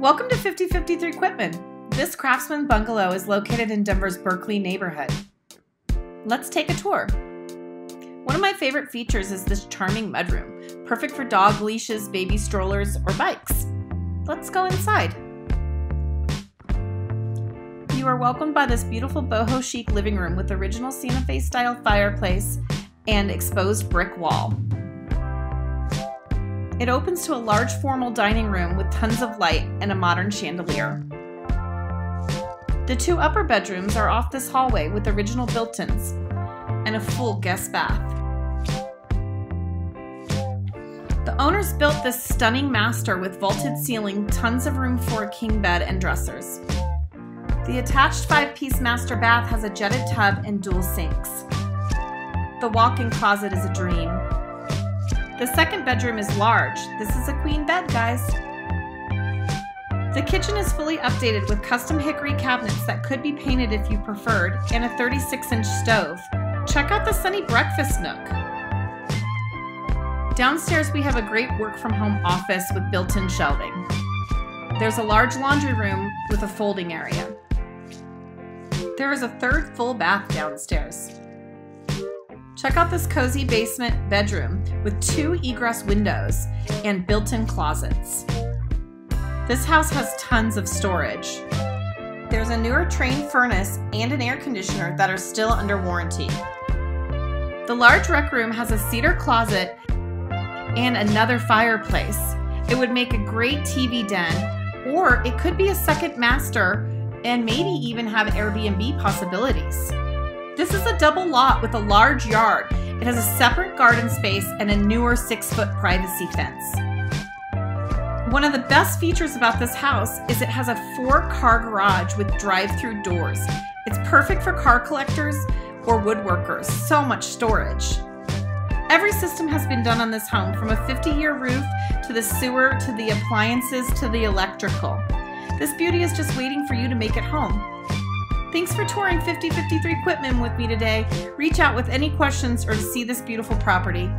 Welcome to 5053 Quitman. This craftsman bungalow is located in Denver's Berkeley neighborhood. Let's take a tour. One of my favorite features is this charming mudroom, perfect for dog leashes, baby strollers, or bikes. Let's go inside. You are welcomed by this beautiful boho chic living room with original Santa Fe style fireplace and exposed brick wall. It opens to a large formal dining room with tons of light and a modern chandelier. The two upper bedrooms are off this hallway with original built-ins and a full guest bath. The owners built this stunning master with vaulted ceiling, tons of room for a king bed and dressers. The attached five-piece master bath has a jetted tub and dual sinks. The walk-in closet is a dream. The second bedroom is large. This is a queen bed, guys. The kitchen is fully updated with custom hickory cabinets that could be painted if you preferred, and a 36-inch stove. Check out the sunny breakfast nook. Downstairs we have a great work-from-home office with built-in shelving. There's a large laundry room with a folding area. There is a third full bath downstairs. Check out this cozy basement bedroom with two egress windows and built-in closets. This house has tons of storage. There's a newer Trane furnace and an air conditioner that are still under warranty. The large rec room has a cedar closet and another fireplace. It would make a great TV den, or it could be a second master and maybe even have Airbnb possibilities. This is a double lot with a large yard. It has a separate garden space and a newer six foot privacy fence. One of the best features about this house is it has a four car garage with drive through doors. It's perfect for car collectors or woodworkers, so much storage. Every system has been done on this home from a 50 year roof to the sewer to the appliances to the electrical. This beauty is just waiting for you to make it home. Thanks for touring 5053 Quitman with me today. Reach out with any questions or to see this beautiful property.